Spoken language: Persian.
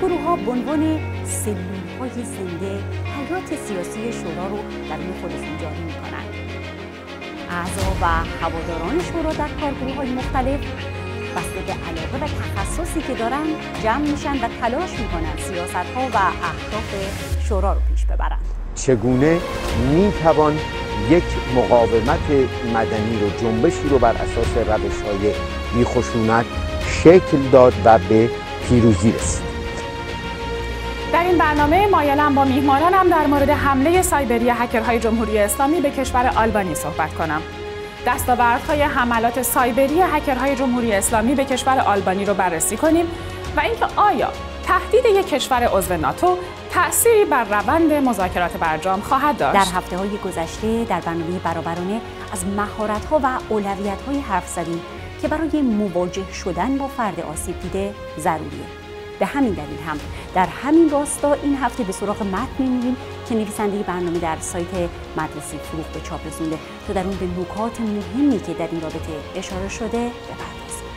کارگروه ها به عنوان سلول های زنده حیات سیاسی شورا رو درون خودشون جاری می‌کنند اعضا و هواداران شورا در کارگروه های مختلف بسته به علاقه و تخصصی که دارن جمع میشن و تلاش می‌کنن سیاست ها و اهداف شورا رو پیش ببرند چگونه می‌توان یک مقاومت مدنی رو جنبشی رو بر اساس روش های بیخشونت شکل داد و به پیروزی رسید؟ در این برنامه مایلم با میهمانانم در مورد حمله سایبری هکرهای جمهوری اسلامی به کشور آلبانی صحبت کنم. دستاوردهای حملات سایبری هکرهای جمهوری اسلامی به کشور آلبانی رو بررسی کنیم و اینکه آیا تهدید یک کشور عضو ناتو تأثیری بر روند مذاکرات برجام خواهد داشت. در هفته های گذشته در برنامه برابرانه از مهارت ها و اولویت های حرف زدیم که برای مواجه شدن با فرد آسیب دیده ضروریه. به همین دلیل هم. در همین راستا این هفته به سراغ متن می‌ریم که نویسنده برنامه در سایت مدرسه فروغ به چاپ رسونده تا در اون به نکات مهمی که در این رابطه اشاره شده بپردازیم.